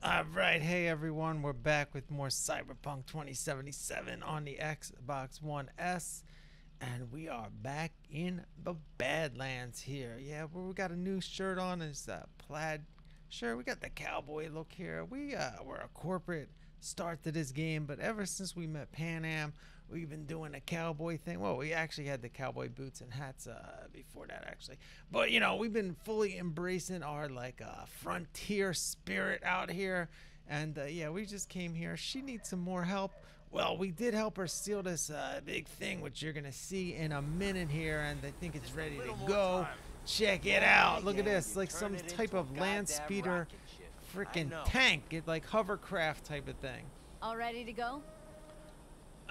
All right, hey everyone, we're back with more Cyberpunk 2077 on the Xbox One S, and we are back in the Badlands here. Yeah, we got a new shirt on, it's a plaid shirt. We got the cowboy look here. We uh, we're a corporate start to this game, but ever since we met Panam, we've been doing a cowboy thing. Well, we actually had the cowboy boots and hats uh, before that, actually. But you know, we've been fully embracing our like uh, frontier spirit out here. And uh, yeah, we just came here. She needs some more help. Well, we did help her steal this uh, big thing, which you're gonna see in a minute here, and I think it's ready to go. Check it out. Look at this, like some type of land speeder, freaking tank. It like hovercraft type of thing. All ready to go?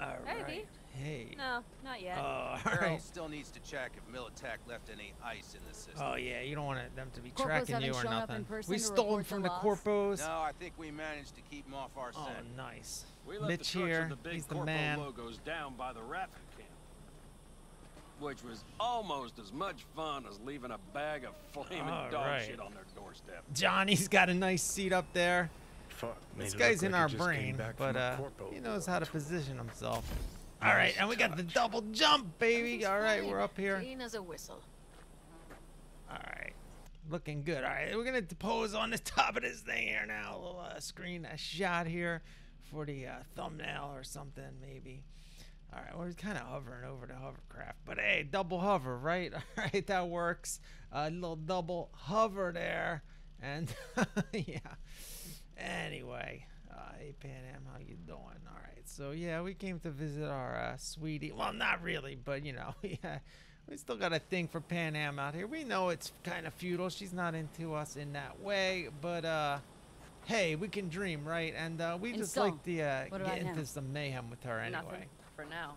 All right. Maybe. Hey. No, not yet. Oh, all Carol right. still needs to check if Militech left any ice in the system. Oh yeah, you don't want it- them to be Corpos tracking you or shown up in nothing. We stole them from the the loss? corpos. No, I think we managed to keep them off our oh, scent. Oh, nice. We left Mitch the here, the big he's the Corpo man. logos down by the Raffen camp. Which was almost as much fun as leaving a bag of flaming All dog right. shit on their doorstep. Johnny's got a nice seat up there. Fuck, made This guy's in like our he just came brain, but uh, he knows how to position himself. All right, and we got the double jump, baby. All right, we're up here. Clean as a whistle. All right, looking good. All right, we're gonna pose on the top of this thing here now. A little uh, screen a shot here for the uh, thumbnail or something, maybe. All right, we're kind of hovering over the hovercraft, but hey, double hover, right? All right, that works. A little double hover there, and yeah. Anyway, uh, hey Pan Am, how you doing? All right, so yeah, we came to visit our uh, sweetie. Well, not really, but you know, yeah, we still got a thing for Panam out here. We know it's kind of futile. She's not into us in that way, but uh, hey, we can dream, right? And uh, we And just so, like to uh, get into some mayhem with her anyway. Nothing for now.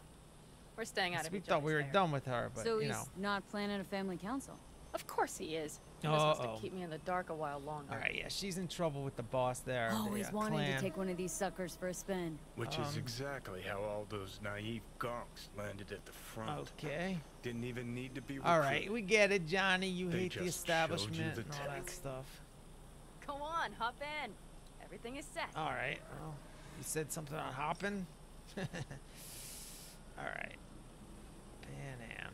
We're staying out of we thought we were hair. done with her, but so you he's not planning a family council. Of course he is. He just wants Uh-oh. to keep me in the dark a while longer. All right, yeah, she's in trouble with the boss there. Always the, uh, wanting clan. to take one of these suckers for a spin. Which Um, is exactly how all those naive gonks landed at the front. Okay. Didn't even need to be All recruited. right, we get it, Johnny. You They hate the just showed you establishment the and all that stuff. Come on, hop in. Everything is set. All right. Well, you said something about hopping. all right. Pan Am.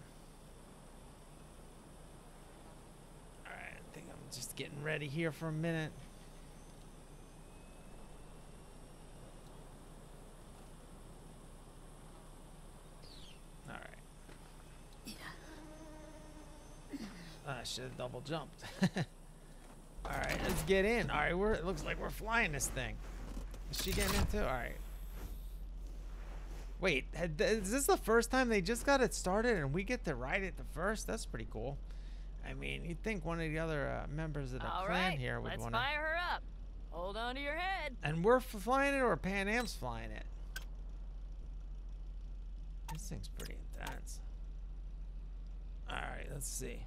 All right. I think I'm just getting ready here for a minute. All right. I should have double jumped. All right, let's get in. All right, we're it looks like we're flying this thing. Is she getting into? All right. Wait, had, is this the first time they just got it started and we get to ride it the first? That's pretty cool. I mean, you'd think one of the other uh, members of the All clan right, here would want to. let's want to. fire her up. Hold on to your head. And we're flying it, or Panam's flying it. This thing's pretty intense. All right, let's see.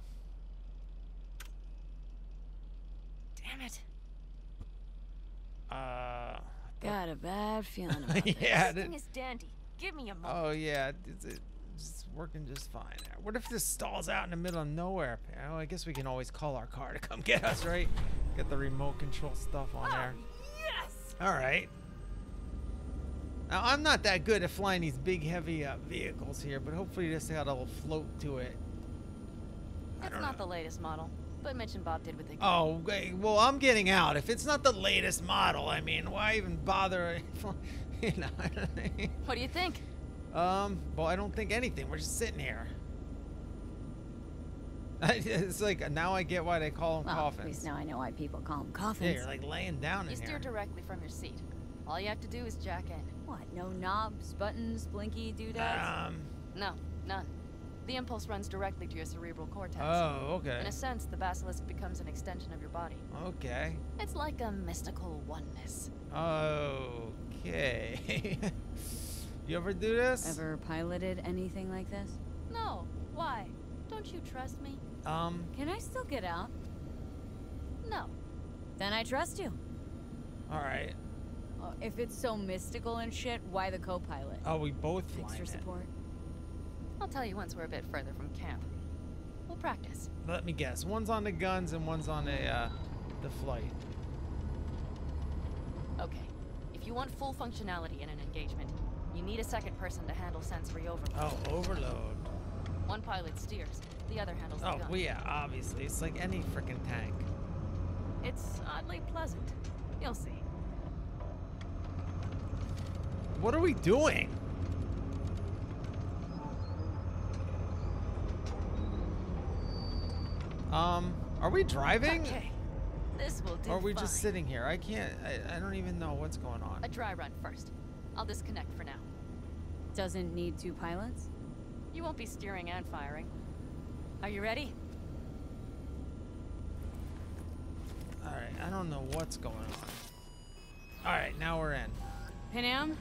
Damn it. Uh. Got a bad feeling about this. yeah. This th- thing is dandy. Give me a moment. Oh yeah, it's, it's it's working just fine. What if this stalls out in the middle of nowhere? Oh, I guess we can always call our car to come get us, right? Get the remote control stuff on there. yes! All right. Now I'm not that good at flying these big, heavy uh, vehicles here, but hopefully this got a little float to it. It's don't know. the latest model, but Mitch and Bob did what they could. Oh, well, I'm getting out. If it's not the latest model, I mean, why even bother? you know. What do you think? Um, well, I don't think anything. We're just sitting here. it's like now I get why they call them Well, at coffins. least now I know why people call them yeah, coffins. you're like laying down You in steer directly from your seat. All you have to do is jack in. What? No knobs, buttons, blinky doodads? Um. No, none. The impulse runs directly to your cerebral cortex. Oh, okay. In a sense, the basilisk becomes an extension of your body. Okay. It's like a mystical oneness. Okay. you ever do this? Ever piloted anything like this? No, why? Don't you trust me? Um. Can I still get out? No. Then I trust you. All right. Uh, if it's so mystical and shit, why the co-pilot? Oh, we both flying Extra support. I'll tell you once we're a bit further from camp. We'll practice. Let me guess. One's on the guns and one's on the uh, the flight. Okay. If you want full functionality in an engagement, you need a second person to handle sensory overload. Oh, overload. One pilot steers, the other handles Oh, the gun. well, yeah, obviously. It's like any freaking tank. It's oddly pleasant. You'll see. What are we doing? Um, are we driving? Okay. This will do. Or are we just sitting here? I can't, I, I don't even know what's going on. A dry run first. I'll disconnect for now. Doesn't need two pilots? You won't be steering and firing. Are you ready? Alright, I don't know what's going on. Alright, now we're in. Panam?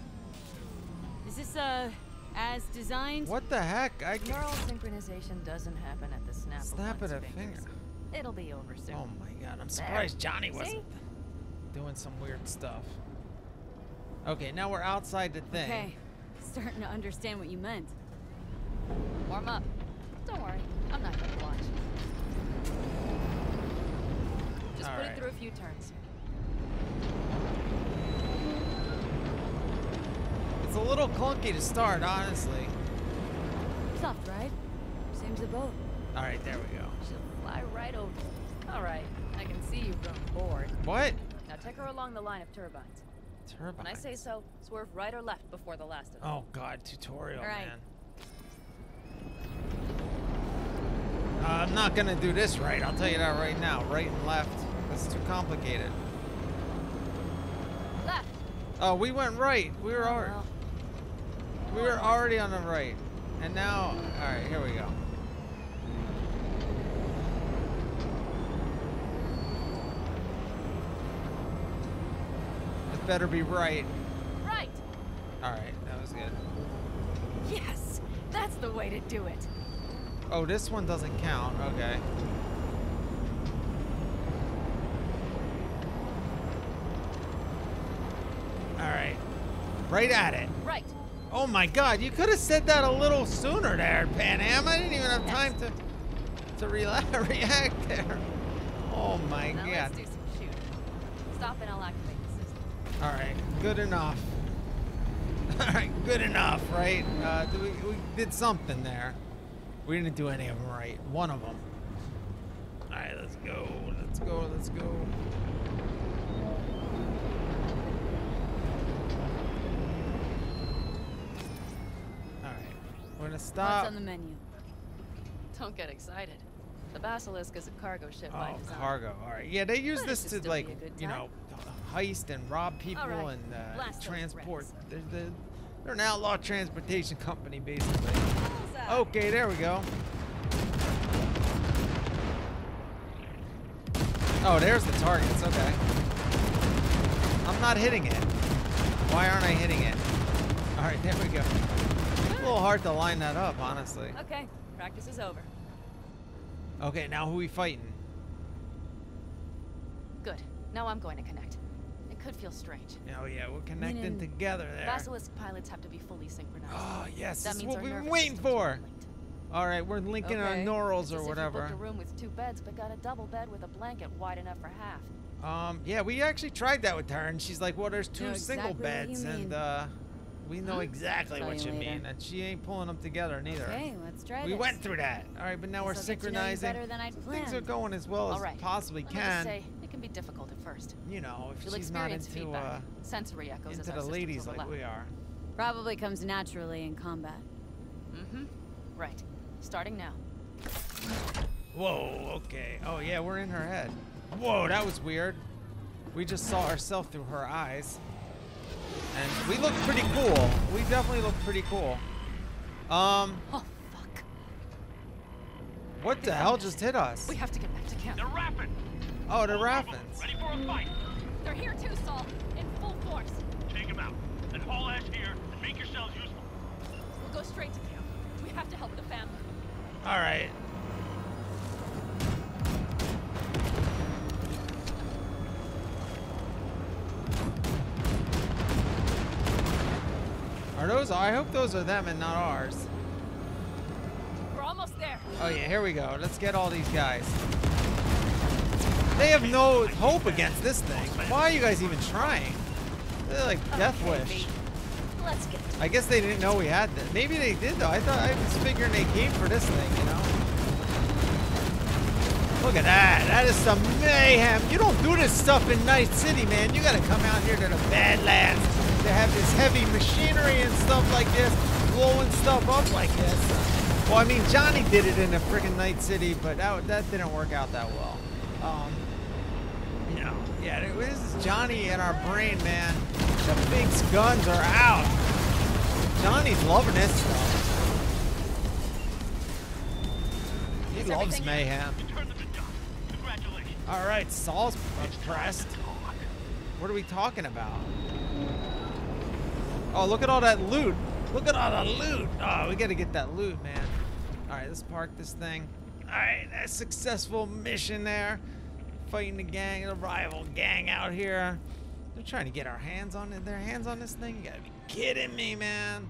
Is this, uh, as designed? What the heck? I can Neural synchronization doesn't happen at the snap, Snap of one's of a fingers. finger. It'll be over soon. Oh my god, I'm surprised Johnny wasn't doing some weird stuff. Okay, now we're outside the thing. Okay. Starting to understand what you meant. Warm up. Don't worry, I'm not gonna watch. Just All put right. it through a few turns. It's a little clunky to start, honestly. Soft ride. Same's the boat. Alright, there we go. She'll fly right over. All right, I can see you from grown bored. What? Now take her along the line of turbines. Turbine. When I say so, swerve right or left before the last of them. Oh god, tutorial, All right. man. Uh, I'm not gonna do this right, I'll tell you that right now. Right and left. That's too complicated. Left. Oh, we went right. We were Oh, already, well. we were already on the right. And now, alright, here we go. It better be right. Right. Alright, that was good. Yes, that's the way to do it. Oh, this one doesn't count. Okay. All right. Right at it. Right. Oh my god, you could have said that a little sooner there, Panam. I didn't even have time to to rela react there. Oh my Now god. let's do some shooting. Stop and I'll activate the system. All right, good enough. All right, good enough, right? Uh, we, we did something there. We didn't do any of them right. One of them. All right, let's go. Let's go. Let's go. All right, we're gonna stop. What's on the menu? Don't get excited. The Basilisk is a cargo ship by Oh, design. cargo. All right. Yeah, they use But this to like, be a good you know, heist and rob people right, and uh, transport. They're, they're, they're an outlaw transportation company, basically. Okay, there we go. Oh, there's the targets. Okay. I'm not hitting it. Why aren't I hitting it? All right, there we go. It's a little hard to line that up, honestly. Okay, practice is over. Okay, now who we fighting? Good. Now I'm going to connect. Could feel strange. Oh yeah, we're connecting Meaning- together there. Basilisk pilots have to be fully synchronized. Oh yes, that this is what we've been waiting for. All right, we're linking our Okay. neurals It's or as if you whatever. booked a room with two beds, but got a double bed with a blanket wide enough for half. Um, yeah, we actually tried that with her, and she's like, "Well, there's two single exactly you beds, and uh, we know exactly Tell what you you mean." And she ain't pulling them together neither. Okay, let's try we this. went through that. All right, but now we're Guess I'll get to know you synchronizing. than I'd So things are going as well as All right. possibly Let can. say, it can be difficult at first. you know, if You'll she's not into feedback, uh, sensory echoes as into the ladies like we are. Probably comes naturally in combat. Mm-hmm. Right. Starting now. Whoa, okay. Oh, yeah, we're in her head. Whoa, that was weird. We just saw ourselves through her eyes. And we look pretty cool. We definitely look pretty cool. Um, Oh, fuck. what the hell just hit us? We have to get back to camp. They're rapping. Oh, the Raffens. Ready for a fight. They're here too, Saul. In full force. Take them out. Then haul ass here and make yourselves useful. We'll go straight to camp. We have to help the family. All right. Those? Oh, I hope those are them and not ours. We're almost there. Oh yeah, here we go. Let's get all these guys. They have no hope against this thing. Why are you guys even trying? They're like Death Okay, Wish. Let's get I guess they didn't know we had that. Maybe they did though. I thought I was figuring they came for this thing, you know. Look at that. That is some mayhem. You don't do this stuff in Night City, man. You gotta come out here to the Badlands to have this heavy machinery and stuff like this, blowing stuff up like this. Well, I mean, Johnny did it in a freaking Night City, but that, that didn't work out that well. Um, you know, yeah, this is Johnny in our brain, man. The big guns are out. Johnny's loving this stuff. He loves mayhem. All right, Saul's impressed. What are we talking about? Oh, look at all that loot. Look at all the loot. Oh, we got to get that loot, man. All right, let's park this thing. All right, a successful mission there. Fighting the gang, the rival gang out here. They're trying to get our hands on. Their hands on this thing? You gotta be kidding me, man.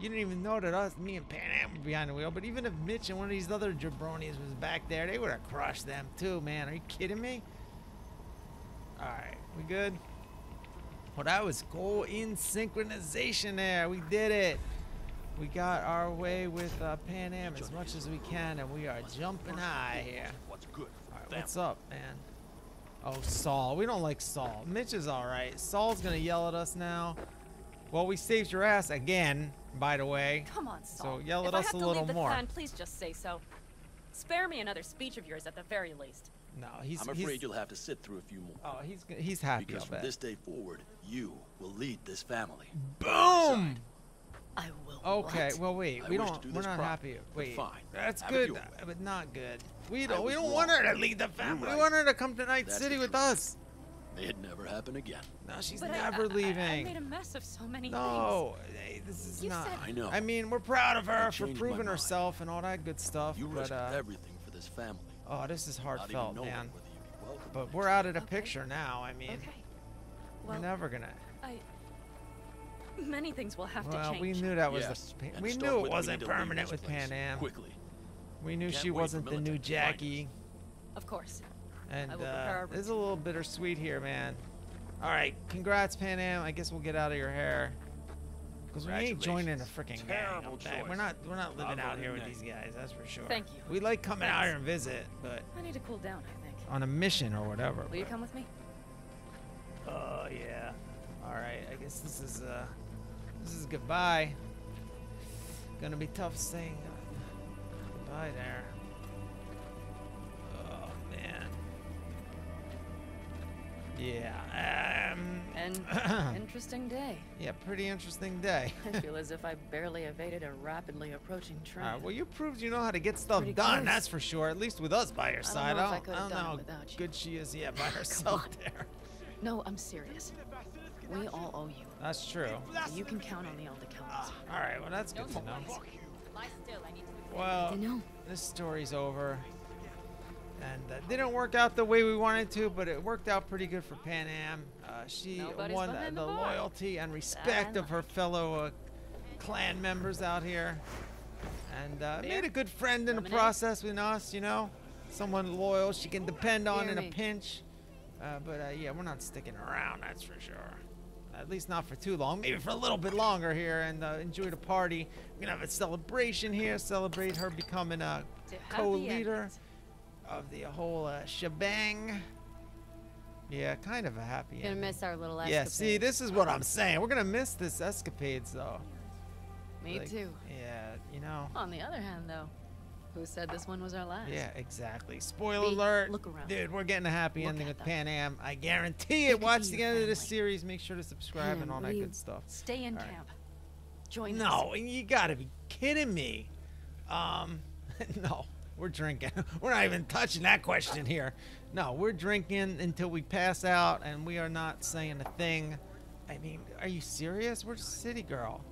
You didn't even know that us, me and Pan Am were behind the wheel. But even if Mitch and one of these other jabronis was back there, they would have crushed them too, man. Are you kidding me? All right, we good? Well, that was goal in synchronization there. We did it. We got our way with uh, Panam as much as we can, and we are jumping high here. What's good? What's up, man? Oh, Saul. We don't like Saul. Mitch is all right. Saul's gonna yell at us now. Well, we saved your ass again, by the way. Come on, Saul. So yell if at I us have a to little leave the more. clan, please just say so. Spare me another speech of yours at the very least. No, he's. I'm he's, afraid you'll have to sit through a few more. Oh, he's he's happy. because from bet. this day forward, you will lead this family. Boom. I will. Okay. what? Well, wait. I we don't. do we're not properly, happy. Wait. fine. That's Have good, your way. but not good. We don't. We don't want her to lead the family. We want her to come to Night That's City with us. May it never happen again. No, she's But never I, leaving. I, I made a mess of so many No, hey, this is You not. said- I know. I mean, we're proud of her I for proving herself and all that good stuff. You but risked uh, everything for this family. Oh, this is heartfelt, man. whether you'd be welcome But we're out of the Okay. picture now. I mean, things. Okay. we're never gonna. I. Many things will have Well, to we knew that was Yes, the. pa- We knew it wasn't need to leave permanent with Panam. Quickly. We knew Can't she wasn't the new to find us. Jackie. Of course. And I uh, prepare our this is a little bittersweet here, man. All right, congrats, Panam. I guess we'll get out of your hair. Cause we ain't joining a freaking gang. Terrible okay? We're not. We're not living I'll out here with these guys. That's for sure. Thank you. We like coming out here and visit, but I need to cool down. I think. on a mission or whatever. Will you come with me? Oh yeah. All right. I guess this is uh, this is goodbye. Gonna be tough saying uh, goodbye there. Yeah. Um. An interesting day. yeah. Pretty interesting day. I feel as if I barely evaded a rapidly approaching train. All right, well, you proved you know how to get stuff Pretty done. close. That's for sure. At least with us by your don't side. know I I don't, could've I don't done know how without you. good she is. Yeah, by herself there. No, I'm serious. We all owe you. That's true. So you can count on the Elder Council. All right. Well, that's good to know. Lie still. I need to. Well, I know. this story's over. And uh, didn't work out the way we wanted to, but it worked out pretty good for Panam. Uh, she Nobody's won the, the loyalty and respect of her fellow uh, clan members out here. And uh, made a good friend in the process with us, you know? Someone loyal she can depend on in a pinch. Uh, but uh, yeah, we're not sticking around, that's for sure. At least not for too long. Maybe for a little bit longer here and uh, enjoy the party. We're going to have a celebration here, celebrate her becoming a co-leader. Of the whole uh, shebang. Yeah, kind of a happy Gonna ending. miss our little Yeah, see, this is what I'm saying. We're gonna miss this escapades, though. Me Like, too. Yeah, you know. On the other hand, though, who said this one was our last? Yeah, exactly. Spoiler B, alert. look around. Dude, we're getting a happy Look ending with them. Panam. I guarantee it. could Watch the your end of this series. Make sure to subscribe and Pan, all that good stuff. Stay in All right. camp. Join us. No, you gotta be kidding me. Um, no, we're drinking. We're not even touching that question here. No, we're drinking until we pass out, and we are not saying a thing. I mean, are you serious? We're city girl.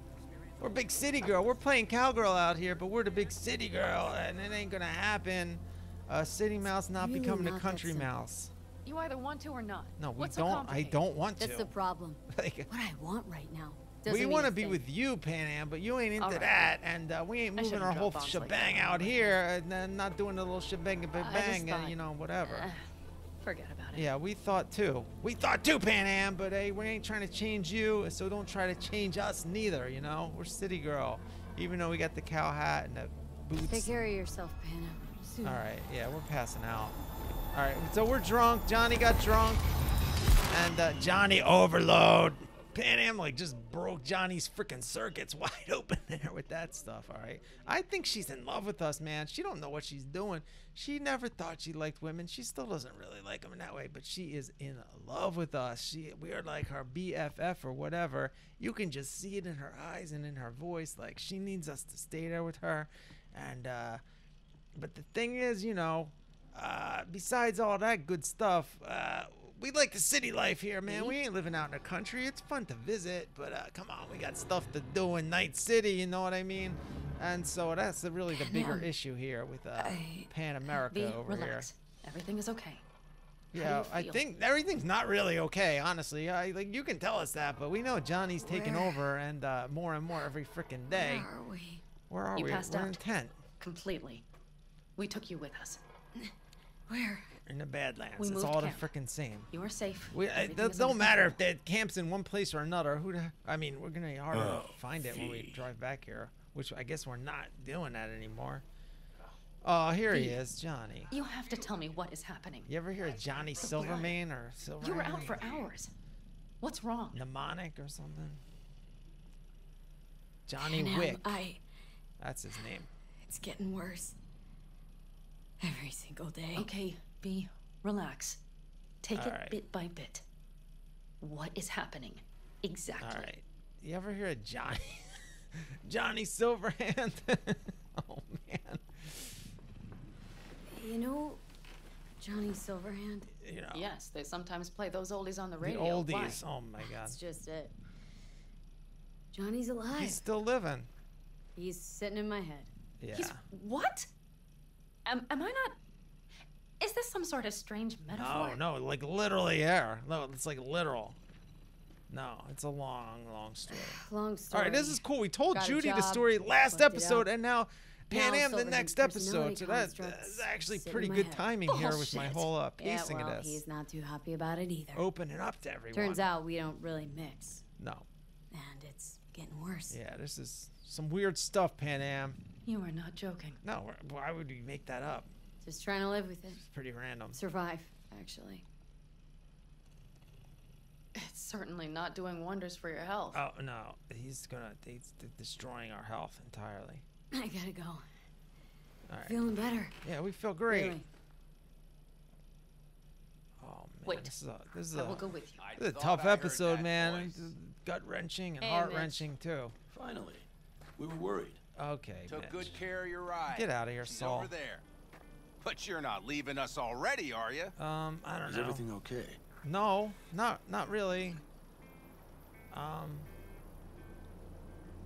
We're big city girl. We're playing cowgirl out here, but we're the big city girl, and it ain't gonna happen. A city mouse not Really becoming not a country mouse. You either want to or not. No, we What's don't. I don't want to. That's the problem. Like, What I want right now. We doesn't mean want to be thing. with you, Panam, but you ain't into right. that, and uh, we ain't moving our whole bombs like shebang out here, and then not doing a little shebang bang, bang, and you know whatever. Uh, forget about it. Yeah, we thought too. We thought too, Panam, but hey, we ain't trying to change you, so don't try to change us neither, you know? We're City Girl. Even though we got the cow hat and the boots. Take care of yourself, Panna. Soon. All right, yeah, we're passing out. All right, so we're drunk. Johnny got drunk, and uh, Johnny overload. Panam like just broke Johnny's freaking circuits wide open there with that stuff. All right, I think she's in love with us, man. She don't know what she's doing. She never thought she liked women. She still doesn't really like them in that way, but she is in love with us. She we are like her BFF or whatever. You can just see it in her eyes and in her voice. Like she needs us to stay there with her, and. uh but the thing is, you know, uh, besides all that good stuff, uh, we like the city life here, man. We ain't living out in the country. It's fun to visit, but uh, come on, we got stuff to do in Night City. You know what I mean? And so that's the, really the bigger issue here with uh, I- Pan America over relax. Everything is okay. Yeah, I think everything's not really okay, honestly. I, like you can tell us that, but we know Johnny's taking Where- over, and uh, more and more every freaking day. Where are we? Where are You we? passed We're out. in tent Completely. We took you with us. Where? In the Badlands. We it's moved all the camp. freaking same. You are safe. We, it Everything don't is matter if that camp's in one place or another. Who the, I mean, we're gonna hard to Oh, find it when we drive back here, which I guess we're not doing that anymore. Oh, here he is, Johnny. You have to tell me what is happening. You ever hear of Johnny Silvermane or Silvermane? You were out for hours. What's wrong? Mnemonic or something? Johnny Pan Wick. I. That's his name. It's getting worse. Every single day. Okay, be relax. Take All it right. bit by bit. What is happening? Exactly. All right. You ever hear of Johnny? Johnny Silverhand? oh man. You know, Johnny Silverhand. You know. Yes, they sometimes play those oldies on the The radio. Why? oldies. Oh my god. That's just it. Johnny's alive. He's still living. He's sitting in my head. Yeah. He's what? Am, am I not? Is this some sort of strange metaphor? No, no, like literally air. No, it's like literal. No, it's a long, long story. Long story. All right, this is cool. We told Got Judy the story last episode, and now Panam the next episode. So that, constructs that's actually pretty good head. timing here with my whole uh, Yeah, well, of this. he's not too happy about it either. Opening up to everyone. Turns out we don't really mix, No. and it's getting worse. Yeah, this is some weird stuff, Panam. You are not joking. No, why would we make that up? Just trying to live with it. It's pretty random. Survive, actually. It's certainly not doing wonders for your health. Oh no, he's gonna he's destroying our health entirely. I gotta go. All right. Feeling better. Yeah, we feel great. Really. Oh man, Wait. this is a this is I a, will go with you. I this is a tough I episode, man. Gut wrenching and Hey, heart wrenching too. Finally. We were worried. Okay, Took Mitch. good care of your ride. Get outta here, She's Saul. over there. But you're not leaving us already, are you? Um, I don't Is know. everything okay? No, not not really. Um,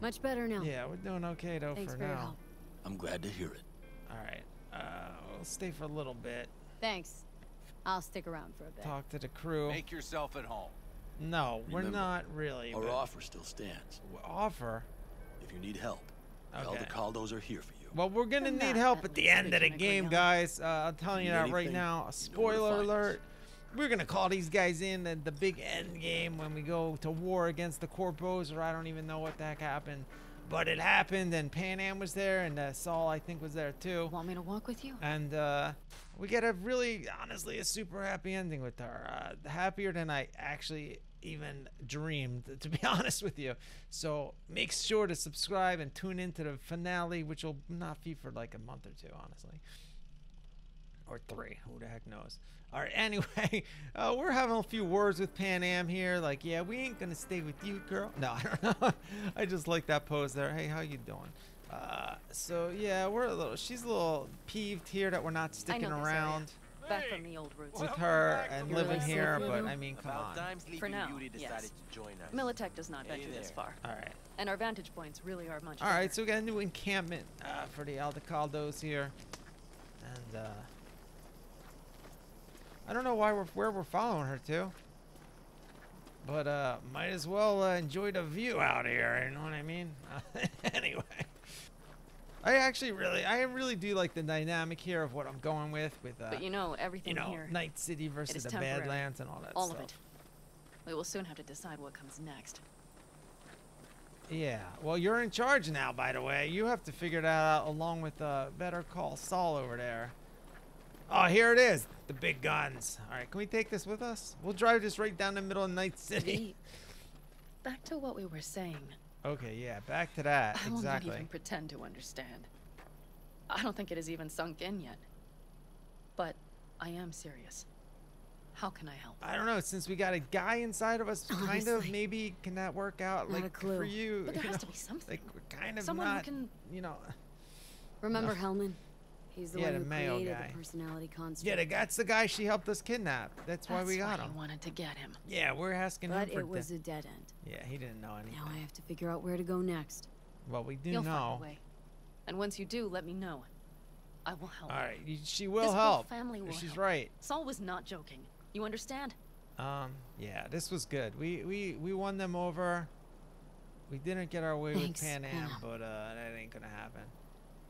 Much better now. yeah, we're doing okay though Thanks for for your now. help. I'm glad to hear it. All right, uh, we'll stay for a little bit. Thanks. I'll stick around for a bit. Talk to the crew. Make yourself at home. no, we're not really. Our offer still stands. offer. If you need help, all the Okay. Aldecaldos are here for you. Well, we're gonna need help at the end of the speaking a good game, guys. Uh, I'm telling you that right now. A you know where to spoiler alert. We're gonna call these guys in at the big end game when we go to war against the Corpos, or I don't even know what the heck happened, but it happened, and Panam was there, and uh, Saul I think was there too, Want me to walk with you? and uh, we get a really, honestly, a super happy ending with her. Uh, happier than I actually even dreamed, to be honest with you. So make sure to subscribe and tune into the finale, which will not be for like a month or two, honestly. Or three. Who the heck knows? All right. Anyway, uh, we're having a few words with Panam here. Like, yeah, we ain't gonna stay with you, girl. No, I don't know. I just like that pose there. Hey, how you doing? Uh, so yeah, we're a little. She's a little peeved here that we're not sticking around Back from the old roots. with her and living like here, but? I mean, come on. For now, yes. Militech does not venture this far, All right. and our vantage points really are much. All right, better. so we got a new encampment uh, for the Aldecaldos here, and uh, I don't know why we're where we're following her to, but uh, might as well uh, enjoy the view out here. You know what I mean? anyway, I actually really, I really do like the dynamic here of what I'm going with, with uh, But you know, everything you know, here, Night City versus the temporary. Badlands and all that all stuff. of it. We will soon have to decide what comes next. Yeah. Well, you're in charge now, by the way. You have to figure that out along with uh, Better Call Saul over there. Oh, here it is. The big guns. All right, can we take this with us? We'll drive this right down the middle of Night City. Back to what we were saying. Okay, yeah, back to that. I will not exactly. even pretend to understand. I don't think it has even sunk in yet. But I am serious. How can I help? I don't know. Since we got a guy inside of us, kind of maybe can that work out? Not a like clue. for you, But there you has know, to be something. like we're kind of Someone not, who can. you know. Remember Hellman? He's the Yeah, one the who Mayo created guy. the personality construct. Yeah, the- that's the guy she helped us kidnap. That's why we got why him. you wanted to get him. Yeah, we're asking but him for. it was de- a dead end. yeah, he didn't know anything. Now I have to figure out where to go next. Well, we do You'll know. find a way. And once you do, let me know. I will help. All right, she will This whole help. family will She's help. right. Saul was not joking. You understand? Um, yeah, this was good. We we we won them over. We didn't get our way Thanks, with Panam, Pam. but uh, that ain't gonna happen.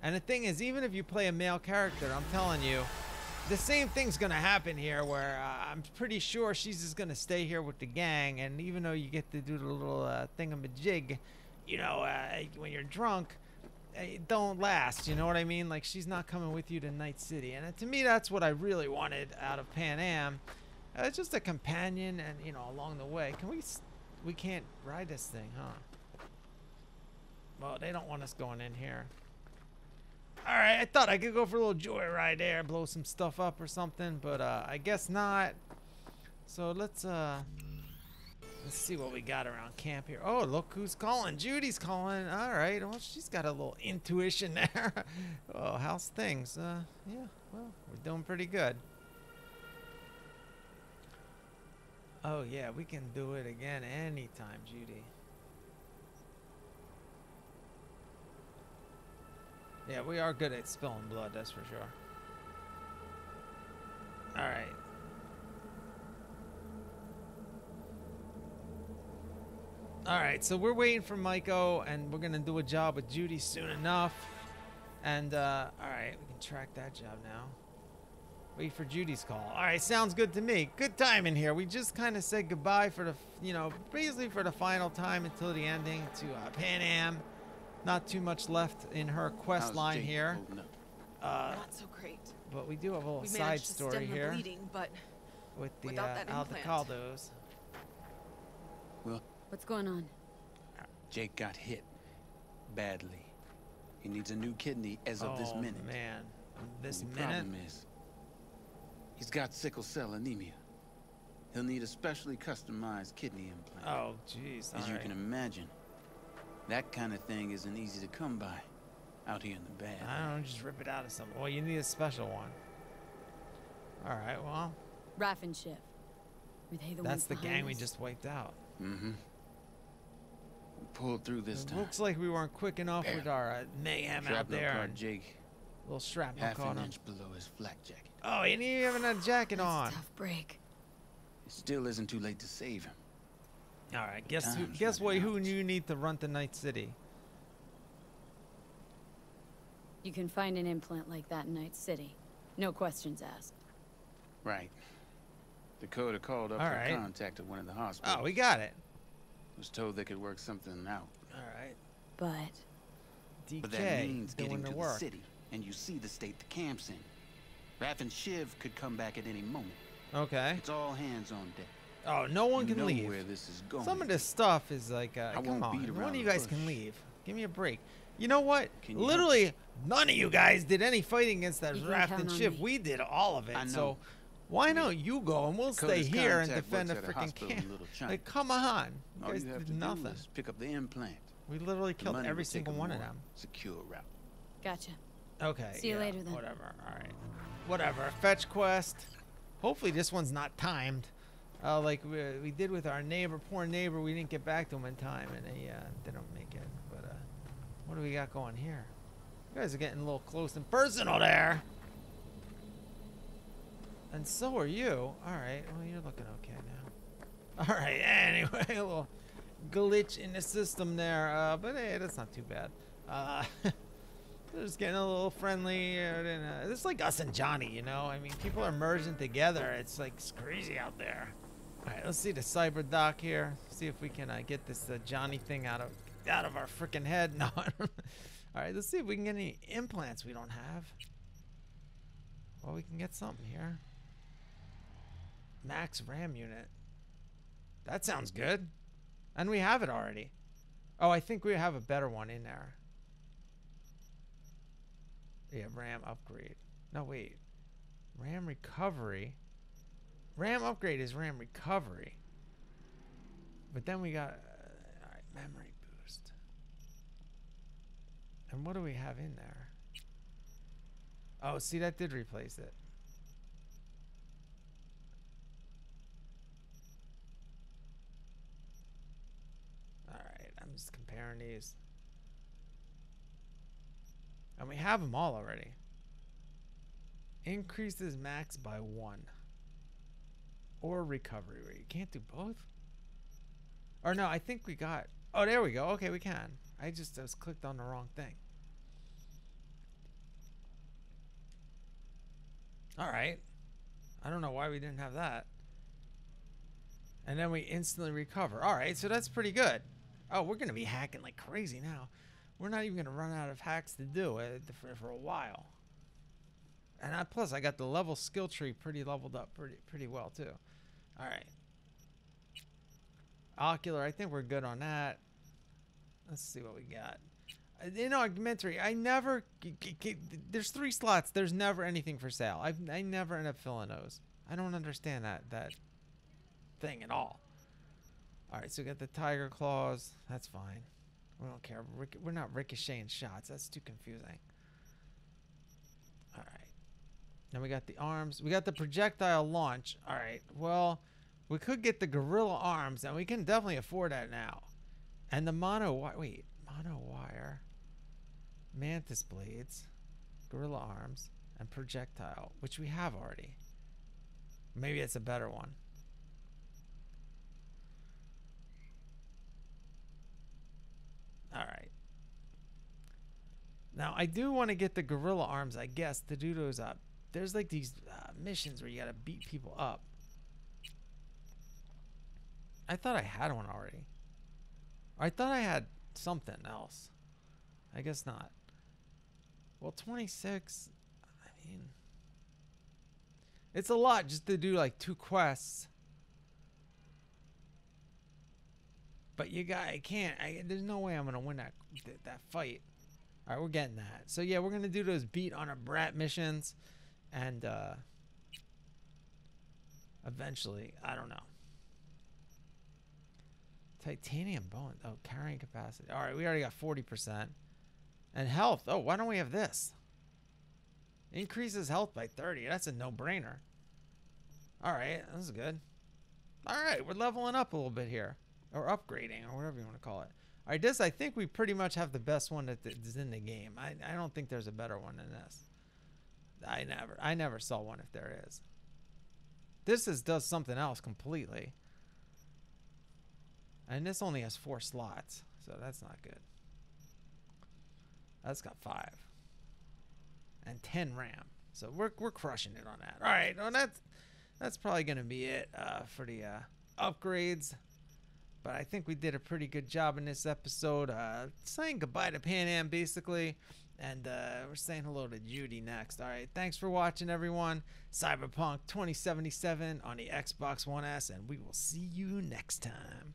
And the thing is, even if you play a male character, I'm telling you, the same thing's gonna happen here. Where uh, I'm pretty sure she's just gonna stay here with the gang, and even though you get to do the little uh, thingamajig, you know, uh, when you're drunk, uh, it don't last. You know what I mean? Like she's not coming with you to Night City, and to me, that's what I really wanted out of Panam. Uh, just a companion, and you know, along the way, can we? We can't ride this thing, huh? Well, they don't want us going in here. All right, I thought I could go for a little joyride there, blow some stuff up or something, but uh, I guess not. So let's uh, let's see what we got around camp here. Oh, look who's calling! Judy's calling. All right, well she's got a little intuition there. oh, how's things? Uh, yeah, well we're doing pretty good. Oh yeah, we can do it again anytime, Judy. Yeah, we are good at spilling blood, that's for sure. Alright. Alright, so we're waiting for Maiko, and we're gonna do a job with Judy soon enough. And, uh, alright, we can track that job now. Wait for Judy's call. All right, sounds good to me. Good time in here. We just kind of said goodbye for the, you know, basically for the final time until the ending to uh, Panam. Not too much left in her quest How's line Jake here, uh, Not so great. but we do have a little We side managed to story stem the here bleeding, but with the without uh, that implant. Aldecaldos. What's going on? Jake got hit. Badly. He needs a new kidney as of this oh minute. man, this Only minute. problem is, he's got sickle cell anemia. He'll need a specially customized kidney implant. Oh jeez. As all you right. can imagine, that kind of thing isn't easy to come by out here in the bad. I don't know, just rip it out of something. Well, you need a special one. All right, well, Raffen Shiv. Were they the that's ones the gang behind we just wiped out. Mm-hmm. We pulled through this It time. looks like we weren't quick enough with our uh, mayhem out there. caught and Jake little shrapnel half caught an him. inch below his flak jacket. Oh, he didn't even have a jacket That's on. a tough break. It still isn't too late to save him. All right, guess who? Guess what? Who you need to run to Night City? You can find an implant like that in Night City. No questions asked. Right. Dakota called up All her right. contact at one of the hospitals. Oh, we got it. Was told they could work something out. All right. But But that means getting the to work. the city, and you see the state the camp's in. Raffen Shiv could come back at any moment. Okay. It's all hands on deck. Oh, no one can leave. where this is going. Some of this stuff is like, uh, come on, beat one of you the guys can leave. Give me a break. You know what? Can you help? Literally, none of you guys did any fighting against that You can Raffen Shiv. me. We did all of it. So why I don't you go and we'll stay here and defend the a freaking hospital camp? Little China. Like, come on. You all guys you have did to nothing. do is pick up the implant. We literally The killed every single one of more them. Secure route. gotcha. Okay. See you yeah, later then. Whatever. All right. Whatever. Fetch quest. Hopefully this one's not timed. Uh, like we, we did with our neighbor, poor neighbor, we didn't get back to him in time, and they uh, didn't make it. But uh, what do we got going here? You guys are getting a little close and personal there. And so are you. All right. Well, you're looking okay now. All right. Anyway, a little glitch in the system there, uh, but hey, that's not too bad. Uh, They're just getting a little friendly. Uh, it's like us and Johnny, you know? I mean, people are merging together. It's like it's crazy out there. All right, let's see the cyber doc here. See if we can uh, get this uh, Johnny thing out of out of our freaking head. No. All right, let's see if we can get any implants we don't have. Well, we can get something here. Max RAM unit. That sounds good. And we have it already. Oh, I think we have a better one in there. Yeah, RAM upgrade. No, wait. RAM recovery. RAM upgrade is RAM recovery. But then we got uh, all right, memory boost. And what do we have in there? Oh, see that did replace it. All right, I'm just comparing these. And we have them all already. Increases max by one. Or recovery rate. You can't do both? Or no, I think we got. Oh, there we go. Okay, we can. I just I was clicked on the wrong thing. All right. I don't know why we didn't have that. And then we instantly recover. All right, so that's pretty good. Oh, we're gonna be hacking like crazy now. We're not even gonna run out of hacks to do it for, for a while. And I, plus, I got the level skill tree pretty leveled up pretty pretty well too. All right. Ocular, I think we're good on that. Let's see what we got. In augmentary, I never. There's three slots. There's never anything for sale. I I never end up filling those. I don't understand that that thing at all. All right, so we got the tiger claws. That's fine. We don't care. We're not ricocheting shots. That's too confusing. All right. Now we got the arms. We got the projectile launch. All right. Well, we could get the gorilla arms, and we can definitely afford that now. And the mono wi- wait, mono wire, mantis blades, gorilla arms, and projectile, which we have already. Maybe it's a better one. All right. Now I do want to get the gorilla arms, I guess, to do those up. There's like these uh, missions where you gotta beat people up. I thought I had one already. I thought I had something else. I guess not. Well, 26. I mean, it's a lot just to do like two quests. But you got, I can't. I, there's no way I'm gonna win that th- that fight. All right, we're getting that. So yeah, we're gonna do those beat on a brat missions, and uh eventually, I don't know. Titanium bone. Oh, carrying capacity. All right, we already got 40%. And health. Oh, why don't we have this? Increases health by 30. That's a no-brainer. All right, this is good. All right, we're leveling up a little bit here. Or upgrading, or whatever you want to call it. All right, this, I think we pretty much have the best one that is in the game. I, I don't think there's a better one than this. I never, I never saw one if there is. This is does something else completely. And this only has four slots, so that's not good. That's got five. And 10 RAM. So we're, we're crushing it on that. All right, well, that's, that's probably going to be it uh, for the uh, upgrades. But I think we did a pretty good job in this episode. Uh, saying goodbye to Panam, basically. And uh, we're saying hello to Judy next. All right, thanks for watching, everyone. Cyberpunk 2077 on the Xbox One S, and we will see you next time.